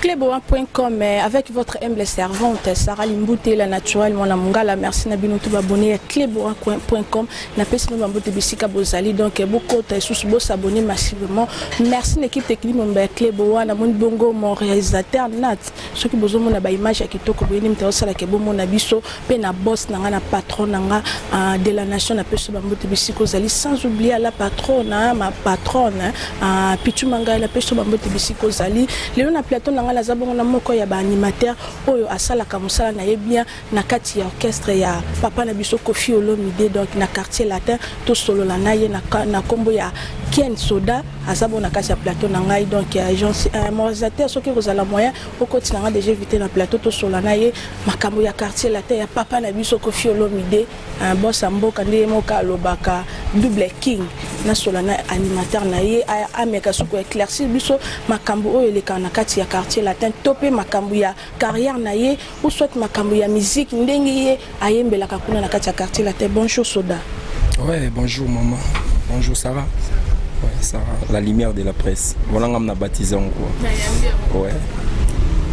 Cleboa.com eh, avec votre humble servante Sarah Limbute la naturelle mwana mungala merci na bino tout abonné ya cleboa.com na pesi no bambote bisika bozali donc eh, bokota esusu bo s'abonner massivement merci na équipe technique mon ba Cleboa na moni bongo mon réalisateur Nat soki bozomona ba image ya kitoko boyini mtao sala ke bomona biso mpe na boss na nga na patron na nga uh, de la nation na peso bango te bisika ozali sans oublier la patrona ma patronne uh, pichu mangai na peso bango te bisika ozali lelo na plateau na nga naza bongo na moko ya baanimateur oyo asalaka mosala na ye bien na kati ya orchestre ya papa na biso kofi olomide donc na quartier latin tosolola na ye na nkombo ya ken soda aza bongo na kati ya plateau na ngai donc euh, euh, moralisateur soki ekozala moyen okoti na ngai deja évité na plateau tosolola na ye makambo ya quartier latin ya papa na biso kofi olomide un boss ya mboka nde ye moko alobaka double king nasola na animateur na ye ameka suku éclaircir biso makambo oyo elekaka na kati ya quartier latin to mpe makambo ya carrière na ye ou soit makambo ya musique ndenge ye ayembelaka kuna na kati ya quartier latin bonjour soda Ouais, bonjour maman. Bonjour Sarah. Ouais, Sarah, la lumière de la presse. Voilà, on a baptisé en quoi. Ouais.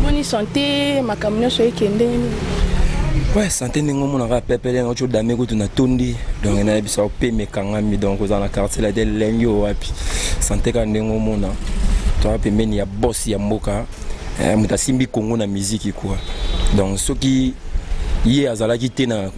Bonne santé, ma camion sur Ouais, santé ndenge omonaka pepele na oco dame kutu na tondi donc na biso ope mekangami donc oza na quartier la del lengi wapi santé ka ndenge omona toa pembeni ya boss ya mboka eh, moto asimbi kongo na miziki quoi donc soki ye azalaki te na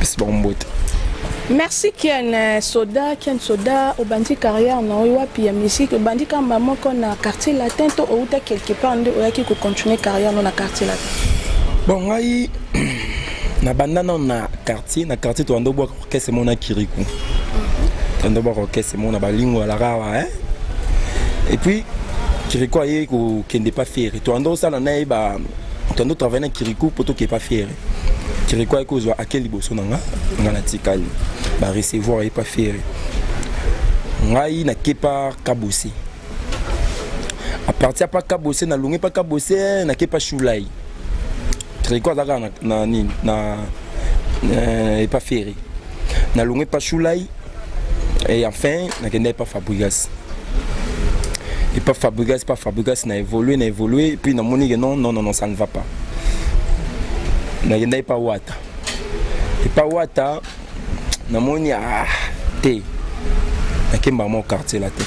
pesi bango mbote merci ken euh, soda ken soda obandi carrière na oyo wapi ya musique obandi kamba moko na quartier latin to outa quelque part nde oyaki kocontinue carrière no na quartier latin bon ngai nabanda nano na quartier na quartier toanda obwaka orchestre mona kiriku mhm. ndo ba orchestre mona balingo alakawa hein et puis kiriku aye kokende pa fere to ando osala na ye ba to ando travaille na kiriku mpo tokee pa fere kiriku aye kozwa ake liboso na nga nga natikali barecevoir ye pa fere ngai nake pa kabose apartir pa kabose nalonge pa kabose nake pa shulai triko aza kaka na nini na euh, epa ferre nalongo epa shulai et enfin nakenda epa fabrigas epa fabrigas epa fabrigas na évolue na évolue puis namoni ke non non non non ça ne va pas nakenda epa wata epa wata namoni ah te nakembaka mwa quartier la te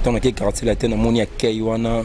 ntango nakei quartier la te namoni akei wana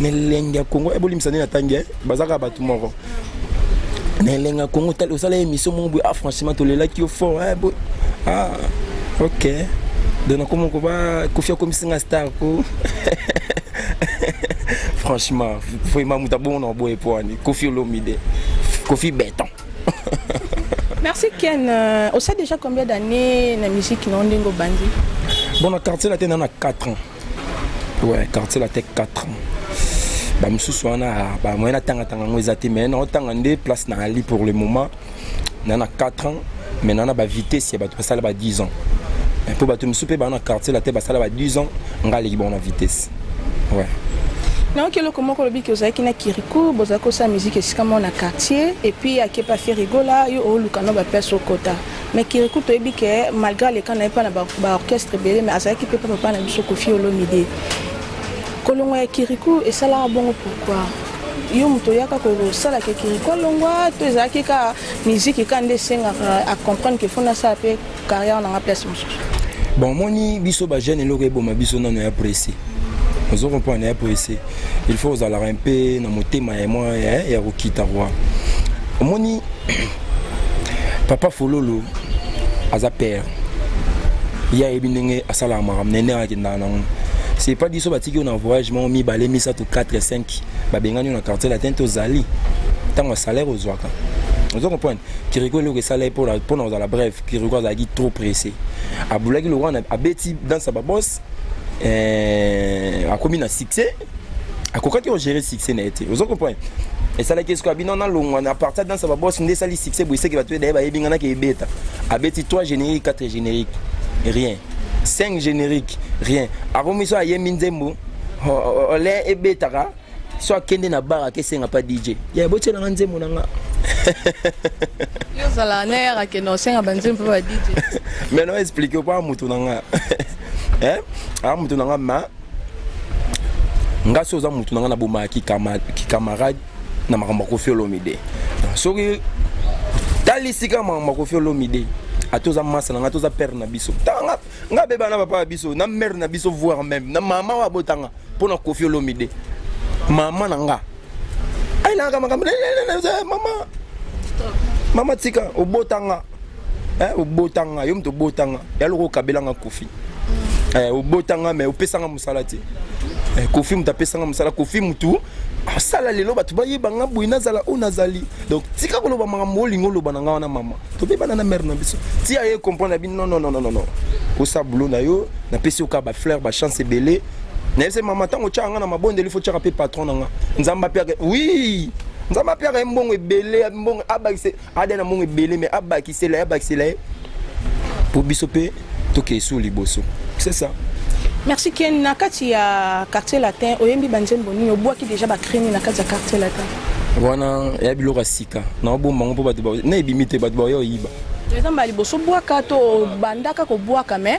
na elengi ya kongo ebolimisa eh, nde natangi eh? bazaka bato moko na elengi ya kongo tali osala émission moko boye ah franchement tolelaki yo fort eh, boye ah ok donc nakoma koba kofi akomisi nga star ko franchement vraiment moto abongo na boye mpo wani kofi olomide kofi beton merci ken euh, osali déjà combien d'année na musique na yo ndenge obandi bon na quartier na te na na 4 ans ouais quartier la tech 4 bamosusu wana bamoye natangatanga yango eza te mais naotanga nde place na ali pour le moment na na 4 ans mais na na bavitesse ya bato basala ba 10 ans mpo bato mosusu mpe baa na quartier la te basala ba 10 ans ngai aleki bango na vitesse ouais nayoki eloko moko olobi ke ozalaki na kiriku bozalaki kosala miziki esika moko na quartier epuis akepa ferigola yo ooluka no baplace okota mais kiriku toyebi ke malgré aleka na ye mpa na baorchestre ebele mais azalaki mpe mpa papa na biso kofi olomide kolongwa ya kiriku esalaka bongo pourquoi yo moto oyaka kosala ke kiriku alongwa to ezalaki kaka miziki kaka nde esengaka acomprendre ke fo nasala mpe carrière nanga place mosusu bon omoni biso bajeune eloko eboma biso nano ya presse ozo comprendre ya presse il faut ozalaka mpe na motema ya mwa ya kokita kwa omoni papa fololo aza père ye ayebi ndenge asalaka makambo nene akendaka nango c'est pas biso batiki yo na voyage moko mibale misato 4 5 babengani yo na quartier latin te ozali ntango ya salaire ozwaka ozo comprendre kiriko eloko esala ye mpona kozala breve kiriko azalaki trop pressé abulaki lokola abeti danse ya babos eh, akomi na succès akokaki ogere succès na ye te ozo comprendre esalaki esiko abi non nalongwa na parti adansa babosi nde esali succès boye seke bato edaye bayebi nga nake ebeta abeti 3 générique 4 générique rien 5 générique rien akomi so ayembi nzembo ole ebetaka so akende na bar akesenga pa dj ya botyela nga nzembo na nga yo ozalaka na yaka kende osenga banzembo mpe ba dj mais no explike mpo a moto na nga a moto na nga ma nga soki oza mutu na nga nabomaka kikamarade na makambo ya kofi olomide soki tali sika makambo ya kofi olomide ata oza masa na nga ata oza pere na biso tanga nga beba na papa ya biso na mare na biso voir meme na mama oyo abotanga mpo na kofi olomide mama na nga ayinaka makambo mama mama tika obotanga eh, obota nga yo moto obota nga ya loko okabela nga kofi mm. eh, obota nga mai opesa nga mosala te eh, kofi moto apesa nga mosala kofi motu asala lelo bato bayeba nga boye nazala oyo nazali donc tika koloba makambo olingi oloba na nga wana mama tobebana na mare na biso ti aye comprendre na bino nonnnnn osa bulo na yo napesi yoka bafleur bachance ebele nayebisi mama ntango otyaka nga na mabondeli fo tyaka mpe patron na nga nzambe apiaka wi nzambe apiaka ye mbongo ebele mbongo abakise ada na mbongo ebele me abakisela ye abakisela ye mpo biso mpe tokei su liboso c'est ça merci ken na kati ya quartier latin oyembi banzembo nini obwaki déjà bakreni na kati ya quartier latin wana ya biloko ya sika naobomba yango mpo bato na ebimi te bato baoya oyiba eza mbala liboso bwaka to obandaka kobwaka me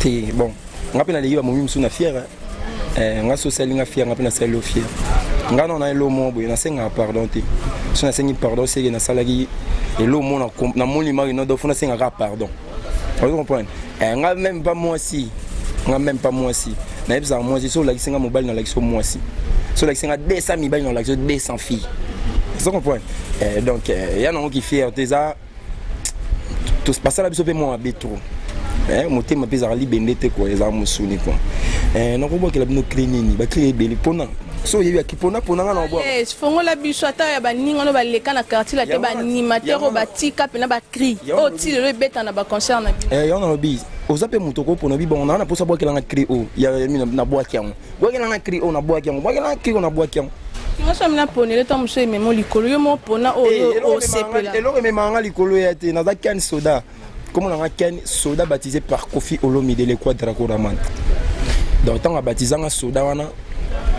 te bon nga mpe naleki bamomi mosusu na fiere eh, nga so osali nga fiere nga mpe nasali yo fiere nga nao na elo moko boye nasengaka pardon te so nasengi pardon seke nasalaki elo moko namoni mari nodo fo nasengaka pardon ozo comprendre eh, nga même pas mwasi nga même pas mwasi nayebisaka mwasi so olakisi nga mobali nalakisi yo mwasi so olakisi nga 200 mibali nalakisi yo 200 fille ozo comprendre eh, donc eh, ya nango kifiere te eza basala biso mpe mwa mabe trop eh, motema mpe ezalaka libende te kua ezalaka mosuni kua eh, nakobwakela bino kle nini bakle ebele mpona so oyebi aki pona pona nga na obwa yes fongola biso ata ya baninga no baleka na quartier la te baanimateur oyo batika mpe na bacri oyo ti lelo ebeta na baconcert na bino eh, yango nalobi oza mpe moto okopona bi bongo naa na mposa bwakelanga cri o ya na bwaki yango bwakela nga kri oyo nabwaki yango bwakela nga kri oyo nabwaki yango nyonso amina ponele to mosusu ememo likolo yo moko pona oyo eh, osepela eloko ememaka nga likolo ya te naza ken soda nkombo na nga ken soda baptisé par kofi olomide lekua draco raman donc ntango abatiza nga soda wana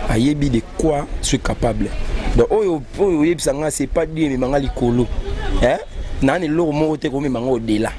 ayebi de quoi suis capable donc oyo oyo oyebisa nga c'est pas bien emema nga likolo eh? nani eloko moko te komema nga odela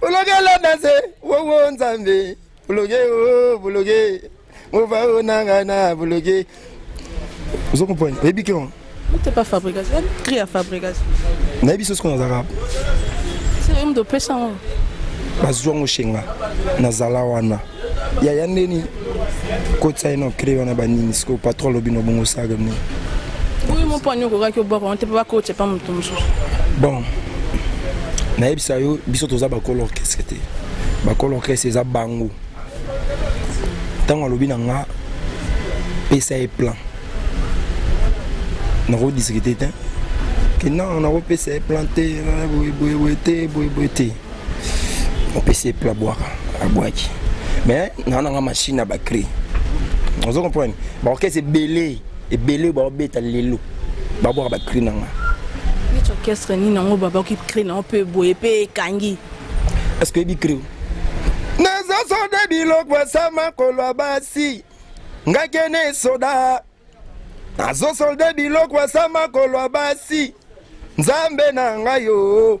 bologe elanda nse wowo nzambe bologe o bologe mova o na ngai na bologe ozo comprendre oyebi ke wana C'était pas fabrication. Elle crie à fabrication. nayebi sosi kona azalaka C'est une de pêche en haut. bazwi yango shenga nazala wana yaya ndeni kotisa ye na ocre wana banini sikoyo patron alobi na bongo osaka nini oui mon pagnon okokaki obwaka wana te mpe bakotisa epa moto mosusu bon nayebisa yo biso toza bakolo orchestre te bakolo orchestre eza bango ntango alobi na nga pesa ye plan nakodiskite te ke non nakopesa ye plan te boyeboyeboye te boyeboye te opesi epla abwaka abwaki mais naa nanga machine na bacri ozo comprendre baorchestre ebele ebele baobeta lelo babwaka bacri na nga neti orchestre nini yango babaki cri na yo mpe boye mpe ekangi est ce que oyebi cri naza soda biloko asa makolo ya basi ngakene soda nazosolde biloko asa makolo ya basi nzambe na ngai yo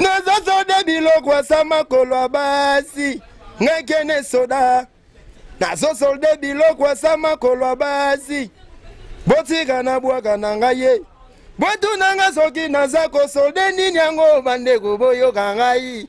naza soda biloko asa makolo ya basi ngekene soda nazo solde biloko asa makolo ya basi botika na bwaka na ngai ye botuna nga soki naza kosolde nini yango bandeko boyoka ngai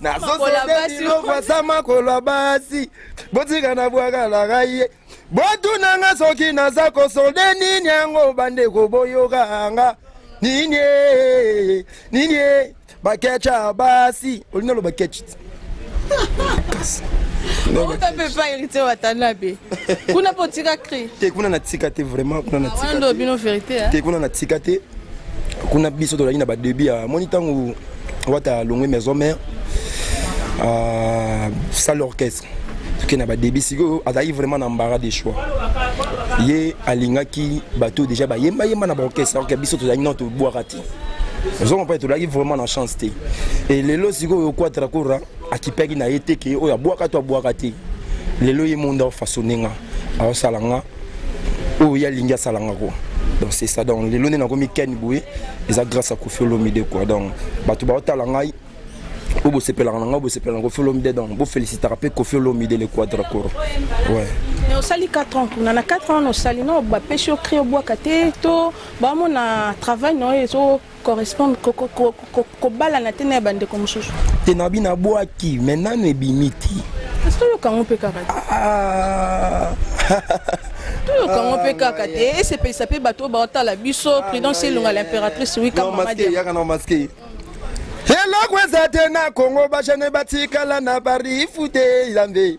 nazosodebilokwasa makolo ya basi botika na bwakalaka ye botuna nga soki naza kosode nini yango bandeko boyoka nga nini nini bakecha ya basi olingi aloba kechi ota mpe epai héritier watanda mpe kuna mpo otika cri te kuna natika te vraiment kuna natika te bino verité te kuna natika te kuna biso tolaki na badebut ya moni ntango wata alongwe maison mère euh, salle orchestre toke na badebi sikoyo azalaki vraiment na mbara de choix ye alingaki bato oyo déjà bayembayemba na baorchestre orchestre biso tozalaki nao tobwaka te ozo comprendre tozalaki vraiment na chance te e lelo sikoyo quatra kora akipaki na ye te ke oyo abwaka to abwaka te lelo ye monde aofaçonne nga aosala nga oyo ye alingi asala nga ko donc c'est ça donc lelo nde nakomi ken boye eza grâce ya kofi olomide quoi donc bato baotala ngai oyo bosepelaka na ngai bosepelaka na kofi olomide donc bofelicitaka mpe kofi olomide le quadracoro ouais mais osali 4 ans kuna na 4 ans osali no bapesi yo cri obwaka te to bamona travail na oyo correspondre kobalana te na ya bandeko mosusu te na bino abwaki me nano ebimi te toyokango mpe kaka te ah. toyokango mpe ah, kaka te esepelisa mpe bato oyo baotala biso ah, prudence elonga la impératrice wikamamadiaka na maske eloko eza te na kongo bajene batikala na barifu te yambe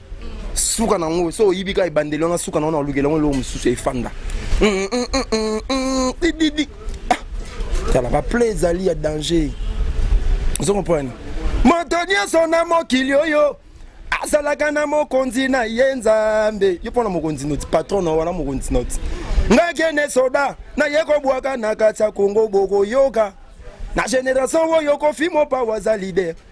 suka na yango so oyibi kaka ebandeli wana suka na yango na olukela yango eloko mosusu efanda mm, mm, mm, dididi ah, tala baple ezali ya danger ozo comprendre moto nyonso na mokili oyo azalaka na mokonzi na ye nzambe yo mpo na mokonzi noti patron na wana mokonzi noti ngai kende soda naye kobwaka na kati ya kongo bokoyoka na generation oyo kofi mopawa aza lider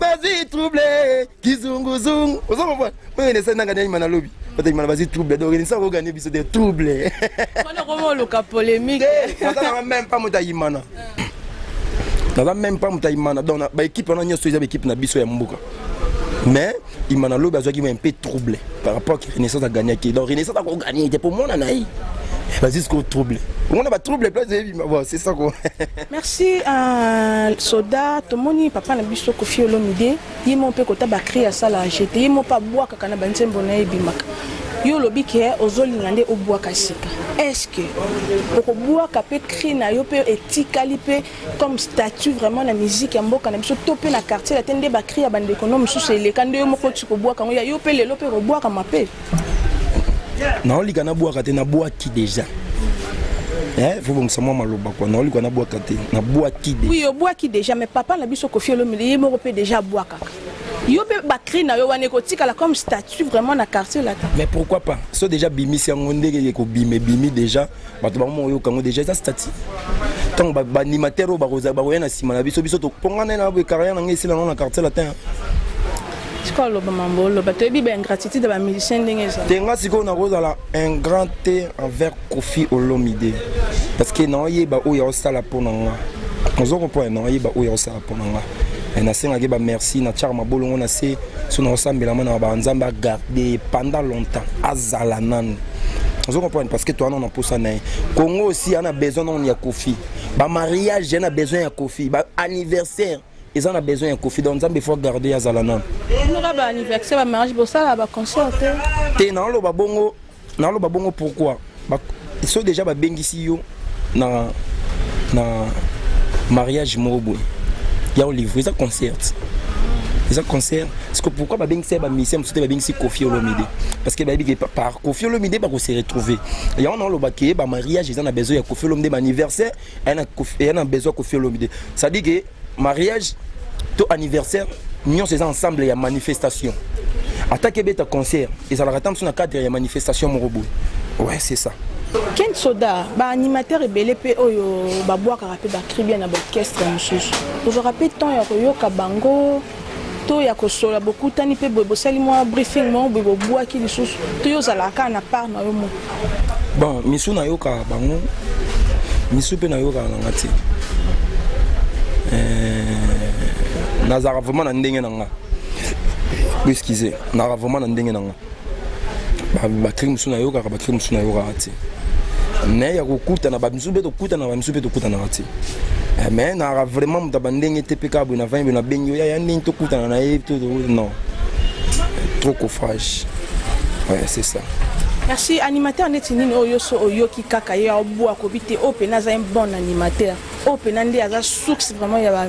bazi trouble kizunguzungu oza komprendre oyo nesa nanga nayima na lobi batayima na bazi trouble donc nesa koganye biso te trouble wana okoma oluka polémique naza nanga meme pa moto ayimana naza meme pa moto ayimana donc baekipe wana nyonso eza baekipe na biso ya mboka mais imana lobi azwaki un peu trouble par rapport que renaissance agagnaki donc renaissance akoganye te mpo mwana na ye basis ko trouble omona batrouble place eyebima bon c'est ça ko merci uh, soda tomoni papa na biso kofi olomide ye mo mpe kota bacri asala jete ye mo mpe abwakaka na banzembo na ye ebimaka yo olobi ke ozolinga nde obwaka sika est ce que okobwaka mpe cri na yo mpe etikali mpe comme statut vraiment na musique ya mboka na biso to mpe na quartier la te nde bacri ya bandeko no mosusu eleka nde yo moko ti kobwaka yango ya yo mpe lelo mpe kobwakama mpe naolika nabwaka te nabwaki déjà eh, faut bongisa mwa maloba kua naolika nabwaka te nabwaki de oui obwaki déjà mais papa na biso kofi olomide ye moko mpe déjà abwakaka yo mpe bacri na yo wana ekotikala comme statut vraiment na quartier lata mais pourquoi pas so déjà bimisi yango ndenge ekobima ebimi déjà bato bango moko oyoka yango deja eza stati ntango baanimateur oyo bakoya na nsima na biso biso mpo ngai naye na boye carrière na ngai esila nango na quartier latin sikoyo oloba mambo oloba toyebi baingratitude ya bamusicien ndenge eza te ngai sikoyo nakozala ingrand te envers kofi olomide parce que naoyeba oyo aosala mpo na ngai ozo comprendre naoyeba oyo aosala pona nga eh, nasengaki ba merci na tiaka mabolo ngo na se so nakosambela mwana wa banzambe agarde pendant longtemps azala nanu ozo comprendre parce que toi non mposa na ye congo aussi ana besoin nano ya kofi bamariage ana besoin ya kofi baanniversaire eza na besoin ya kofi donc nzambe faut garde azala nano noka baanniversaire bamariage bosala baconcert te te naoloba bongo naloba bongo pourquoi ba, so déjà babengisi yo na, na mariage moko boye ya olivre eza concert eza concert que pourquoi babengisa ye bamisien mosusu te babengisi kofi olomide parce que bayebi ke par kofi olomide bakose retrouver yango na oloba ke bamariage eza na besoin ya kofi olomide baanniversaire aya na besoin ya kofi olomide cestadire ke mariage to anniversaire nyonso eza ensemble ya manifestation ataki ebeta concert ezalaka ta mosusu na cadre ya manifestation moko boye ouais c'est ça ken soda baanimateur ebele mpe oyo babwakaka mpe bacri bien na baorchestre mosusu ozwaka mpe temps ya koyoka bango to ya kosolola bokutani mpe boye bosali mwa briefing moko boye bobwaki lisusu to yo ozalaka kaka na part na yo moko bon misu nayokaka bango misu mpe nayokaka nanga te nazalaka vraiment na ndenge na nga excuse nazalaka vraiment na ndenge na nga bakri mosusu nayokaka bakri mosusu nayokaka te mais ya kokutana bamisu mpe tokutana bamisu mpe tokutanaka te eh, mais naka vraiment moto bandenge te mpe kaka boye na vani boye nabengi yo yaya ndenge tokutana na ye non trop coffrage ouais, c'est ça merci animateur neti nini oyo yoso oyoki kaka ye aobwa kobi te oyo mpena aza un bon animateur oyo mpena nde aza source vraiment ya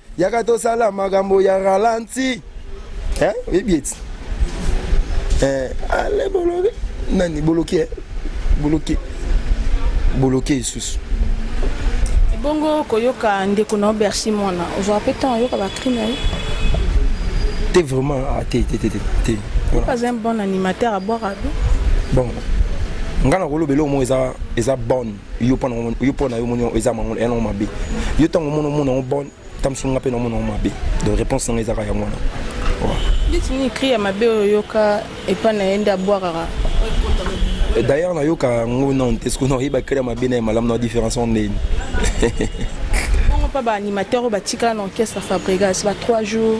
yaka tosala makambo ya ralanti eh, oyebi eti eh, ale boloki nani boloki eh? boloki boloki lisusu ebongo koyoka ndeko na obersi mwana ozwa mpe ntango oyoka bacrime na ye te vraiment ah, te te te te te pas un bon animateur abwaka bon ngai nakolobela oyo moko eza bonne yo mpo na yo moni eza mango yango mabe yo ntango omona omona yango bone ta mosusu nga mpe na omona yango mabe donc réponse nanga ezaka yango wana ndeti nini cri ya mabe oyo oyoka epai na ye nde abwakaka d'ailleurs nayoka yango nano te soki naoyeba cri ya mabe na ye malamu na différence wana ndeni mpo baanimateur oyo batikala na orchestre fabregas ba 3 jours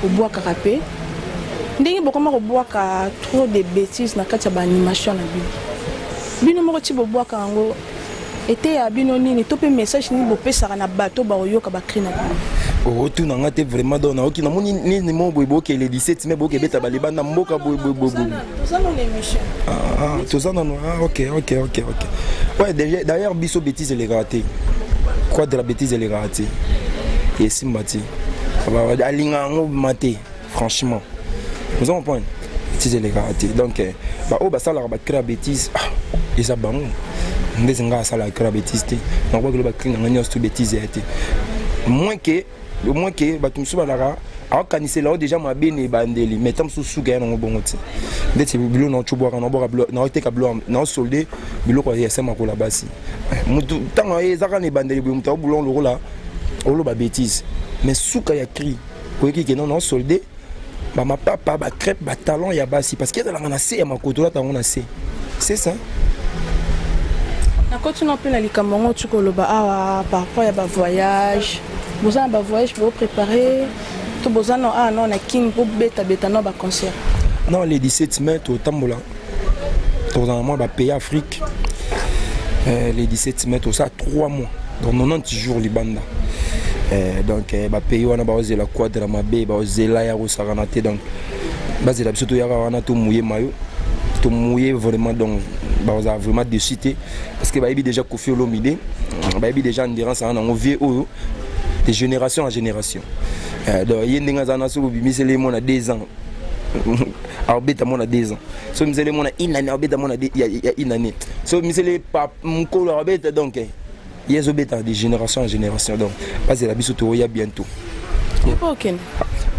Kobwakaka pe ndenge bokoma kobwaka trop de betises na kati ya ba animation na bino bino moko ti bobwaka yango eteya bino nini to mpe message nini bopesaka na bato baoyoka bakri na bino otuna nga te vraiment don naoki namoni nini mo boye bokele 17 mai boke ebeta baliba na mboka boye boye boye boye toza nano ah, ah, ah, ok ok ok ok ouais d'ailleurs biso bêtise elekaka te quoi de la bêtise elekaka te esimba te alinga yango ma te franchement oza comprendre bêtise elekaka te donc eh, baoyo basalaka bacrea bêtise ah, eza bango nde eza ngai asalaka crea bêtise te nakobaki loba cri nanga nyonso to bêtise ya te moins ke moins ke bato mosusu balaka aokanisela yo deja mabe na ebandeli mai ta mosusu suka ya nango bongo te ndeti bilo naotubwaka naoteka bilo naosolde biloko ya semakola basi eh, ntango ezaka na ebandeli boye moto aobulongo lokola oloba betise mais suka ya cri oyoki ke non non solde bamapapa bacrepe batalon ya basi parce que ezalaka na se ya makoto olata yango na se c'est ça nakoti nga mpe na likambo yango oki koloba awa par rapport ya bavoyage boza na bavoyage boprépare to boza no awa no na kin bobetabeta no baconcert non le 17 mai totambola tokozala na mwa bapays afrique euh, le 17 mai tosa 3 mois donc 90 jours libanda euh, donc euh, bapays wana baozela quadre mabe baozela ya kosakana te donc bazela biso toyaka wana tomuye mayo tomuye vraiment donc bakozala vraiment dessus te parce que bayebi déjà kofi olomide bayebi déjà endurance aa nango vie oyo de génération en génération donc ye ndenge aza na soki obimiseli ye mwana 2 ans aobeta mwana deux ans so misele mwana une année aobeta mwana ya une année so misele mokolo aobeta donc eh, ye ezobeta de génération en génération donc bazela biso toya bientôt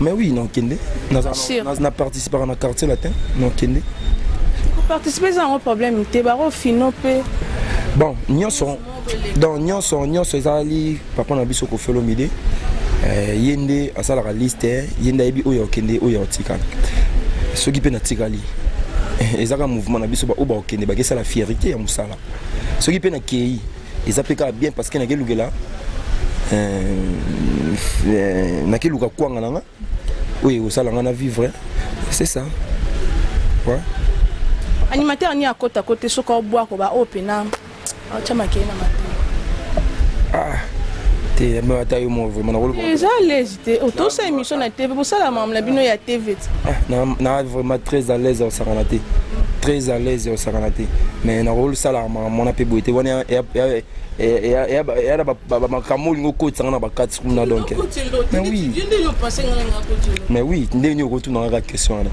mais oui nakende na participaka na quartier latin nakende participe eza yango problème te baro fino mpe bon nyonso donc nyonso nyonso ezali papa na biso kofelo mide eh, ye nde asalaka liste eh, ye nde ayebi oyo akende oyo akotikala soki mpe natikali eh, eza kaka mouvement na biso baoyo bakokende bakesala fierité ya mosala soki mpe nakei eza mpe kaka bien parce que nakelukela nakeluka kwanga na nga oyo ekosala nga na vivre c'est ça ouais. animateur ni akota kote soki obwako baoyo mpena Acha makeye na matoi. Ah. te me ata yo moko vraiment nakoloba eza à l'aise te otosa oh, émission na tv bosala makambo na bino ya tv te ah, na vraiment très à l'aise ya kosakana te très à l'aise ya kosakana te mais nakosalaka makambo wana mpe boye te wana eya na bamakambo olingi okotisanga na bakati kuna donc mais oui nde nini okotunanga kaka question wana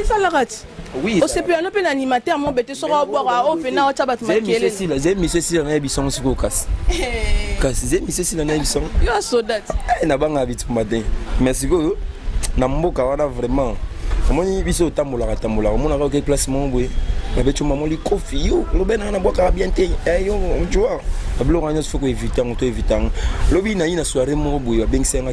esalaka ti Oui, osepela no mpe na animateur mobe te soki obwaka o mpe na otya bato makelele zemise esila na yebi sango sikoyo kasi kasi zemise esila na yebi sango yo asodate eh, nabanga bitumba te mais sikoyo na mboka wana vraiment omoni biso otambolaka tambolaka omonaka oke place moko boye babeti mama likofi yo lobe nanga nabwakaka bien te eh, yo jua babiloko yango nyonso fo koevite yango to evite yango lobi nayi na soirée moko boye babengisi yanga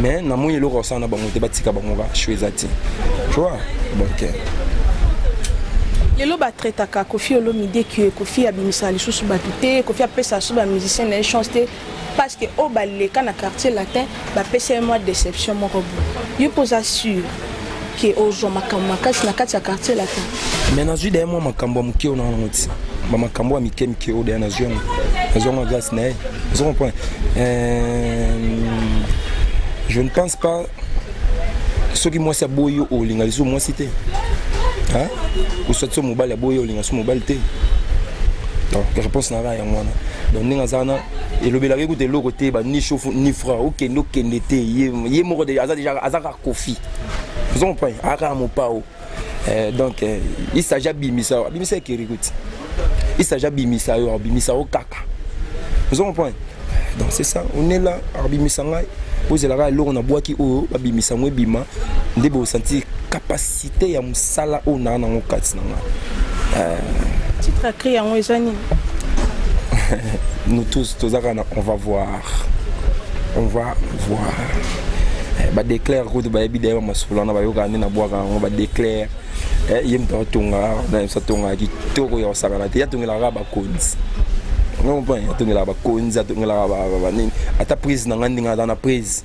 mais namoni eloko asala na bango te batika bango ka sho eza te tu vois donc euh, lelo batraitaka kofi olomide que kofi abimisa lisusu bato te kofi apesa lisusu bamusicien na ye chance te parce que oyo oh, baleka na quartier latin bapesa ye mwa déception moko bo yo mpo oza sur ke ozwa makambo makasi na kati ya quartier latin me nazwi daya mwa makambo ya moke ona yango ti bamakambo ya mike mike oyo daya nazwi yango nazwi yango grâce na ye ozo comprendre euh, je ne pense pas soki mwasi aboyi yo olinga lisusu mwasi te oswati so mobali aboyi yo olinga so mobali te donc réponse na ngai yango wana donc ndenge aza wana elobelaka ekuta eloko te banishofu nifra okende okende te ye moko aza deja aza kofi ozo comprendre aka mopao eh, donc eh, isaja bimisa yo abimisa ekirikuti isaja bimisa yo abimisa yo kaka ozo comprendre donc c'est ça on est là abimisa ngai ozelaka eloko na bwaki oyo babimisa yango ebima nde bosanti kapasite ya mosala oyo naa nango kati na ngai eh. titre ya cri yango eza nini nous tous tozaka na on va voir on va voir eh, badeclare kutu bayebi dayeba masolo wana bayokaka nde na bwaka yango badeclare eh, ye moto atonga nayebisa tongaka kitoko ya kosakana te yatongelaka kaka bakonzi atongelaka bakonzi atongelaka banini ata prise na ngai ndenge aza na prise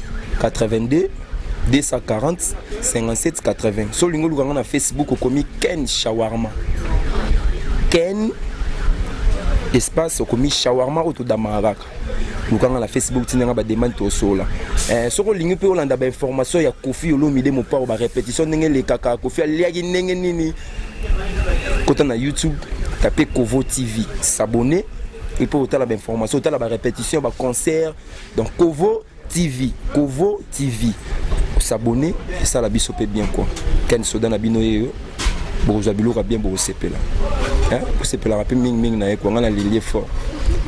82 240 57 80 so olingi oluka nga na facebook okomi ken shawarma ken espace okomi shawarma oyo todamaka kaka luka nga na facebook ntina nga bademande tosola eh, soki olingi mpe olanda bainformation ya kofi olomide mopao barepetition ndenge elekaka kofi aliaki ndenge nini kota na youtube tape kovo tv s'abonner epo otala bainformation otala barepetition baconcert donc kovo tv kovo tv osabone esala biso mpe bien kua ken soda na bino yeyo bokozwa biloko ya bien bokosepela bosepelaka mpe mingimingi na ye kua ngai na lilie fort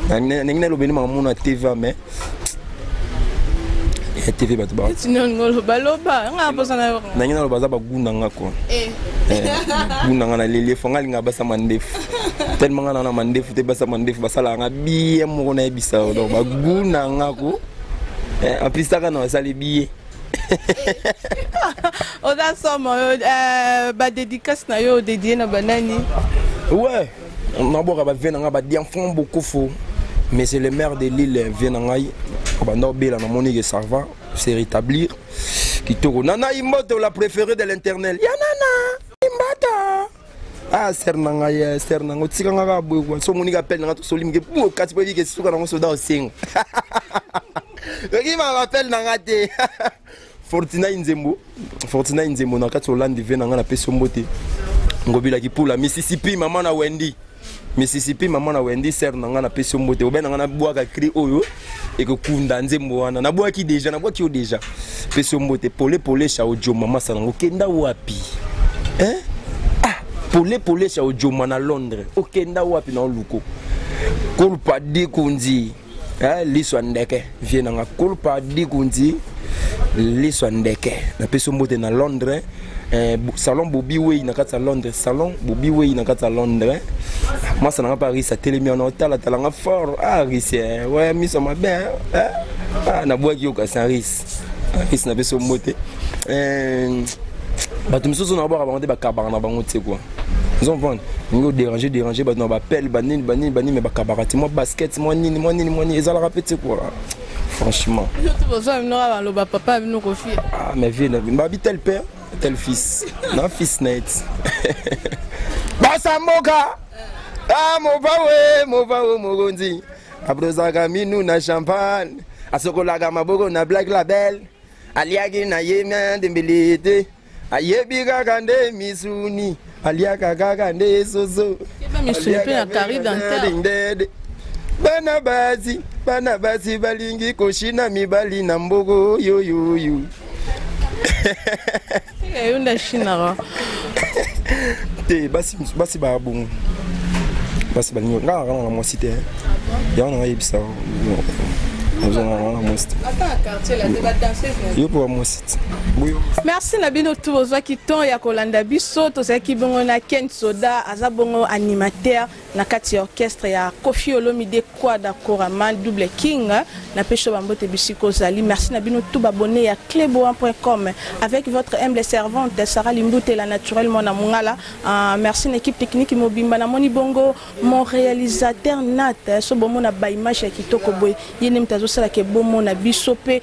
ndenge nalobeli makambo na tv mais ya tv bato nangi naloba aza bagu na nga kua eh. eh, gu na nga na lilie fo nga alinga basama ndefu tellement nga na mandefu te basa mandefu basalaka nga biye moko nayebisa yo donc bagu na nga ko eh, en plus taka na basali biye oza somo euh, badédicace na yo odedie na banani ouais nabwaka bavie na nga badianfran bokofo mais c'est le maire de lille vie na ngai abanda obela namoni ke ça va se rétablir kitoko nana imboto la préférée de l'internel ya nana imboto ah ser na ngai eh, ser na yango tika nga kaka boye kwa so omoni ka pele na nga tosoli moke bu okati boyebi ke suka nango soda osenga okima bapele na nga te fortinai nzembo fortinai nzembo na kati olandi ve na nga napesi yo mbote ngobilaki pula mississippi mama na wendi mississippi mama na wendi sere na ngai napesi yo mbote obe na ngai nabwaka cri oyo ekokunda nzembo wana nabwaki deja nabwaki yo deja pesi yo mbote pole pole shaojo mama sanango kenda wapi eh? ah, pole pole shaojo ma na londres okenda wapi na oluko kolpa dikunzi eh, liso ya ndeke vie nanga kulpa dikunzi liso ya ndeke napesi mbote na londres eh, salon bobi wei na kati ya londres salon bobi wei na kati ya londres mwasi nanga mpe arisi atelemi wana otalatala nga fort arisi ah, eh, waya miso mabe eh, eh, ah, nabwaki yo kasi arisi arisi napesi mbote eh, bato mosusu na babwaka bango te bakabaka na bango te kua ozo comprendre ndenge oderange derange bato na bapele banini banini banini me bakabaka ti mwa basket mwa nini mwa nini mwa nini ezalaka mpe te kua franchement baloba papa bino kofi ah mais vie na bino babi tel père tel fils na fils na ye ti basamboka ah mova we mova we mokonzi abrosaka minu na champagne asokolaka maboko na black label aliaki na ye mia dembele te ayebi kaka nde misuni aliaka kaka nde soso misuni mpe na kari dentale bana basi bana basi balingi koshina mibali na mboko yoyoyo yo nde ashinaka te basi babongo basi balingi nga nakana na mwasi te yango nanga yebisa yo mpo bamwasi merci na bino tu bozwaki temps ya kolanda biso tozalaki bongo na ken soda aza bongo animateur na kati ya orchestre ya kofi olomide quada koraman double king na pesho bambote bisika ozali merci na bino tu babone ya cleboan.com avec votre humble servante sara limbutela naturellement na mongala uh, merci na équipe technique mobimba namoni bongo mon réalisateur nat so bomona baimage ya kitoko boye ye nde moto azosalaka ebomona biso mpe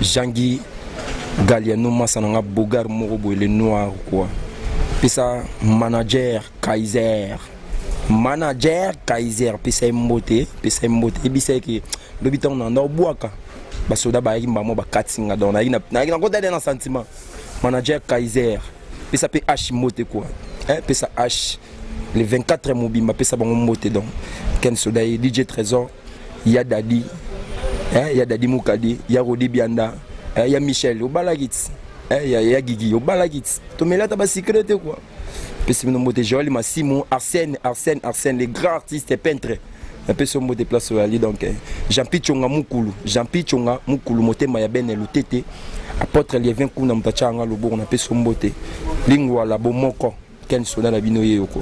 Jean-Guy Galiano masa na nga bogar moko boye le noir quoi pesa manager Kaiser manager Kaiser pesa ye mbote pesa ye mbote yebisa ye ke lobi ntango na nda obwaka basoda bayaki mbamo bakati nga donc nayaki nakota de na sentiment manager Kaiser pesa mpe h mbote quoi eh, pesa h le 24 mobimba pesa bango mbote donc ken soda ye DJ Trésor ya dadi eh, ya dadi mukadi ya rodi bianda eh, ya michel obalaki ti eh, ya, ya gigi obalaki ti tomeli ata basikre te kua mpesi bino mbote joali masimo arsène arsène arsène le grand artiste peintre napesi yo mbote place oyali donc eh, jean pichonga mukulu jean pichonga mukulu motema ya bene lutete apôtre lievin kuna moto atyaka nga loboko napesi yo mbote lingwala bomoko Ken Soda na bino ye yoko.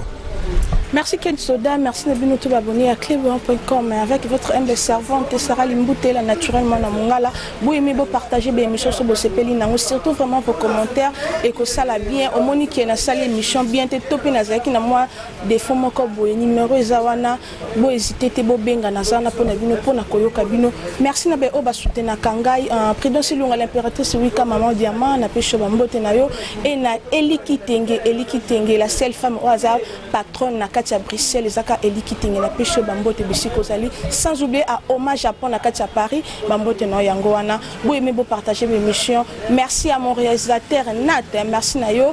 Merci Ken Soda, merci na bino tout abonné à clé1.com avec votre humble servante Sarah Limbouté la naturellement na mongala. Bo aimez bo partager bien émission sur bosepeli nango surtout vraiment vos commentaires et que ça la bien au monique na salle émission bien te topé na zaki na moi des fonds moko boye numéro ezawana bo hésiter te bo benga na zana pona bino pona koyoka bino merci na be o ba soutenir kangai uh, prudence lunga l'impératrice wika maman diamant na pesho ba mbote na yo et na eliki tenge eliki tenge la seule femme au hasard patronne na katia Bruxelles ezaka eliki tenge na pesho ba mbote bisiko zali sans oublier à hommage Japon na katia Paris ba mbote na yango wana bo aimez bo partager l'émission merci à mon réalisateur Nat merci na yo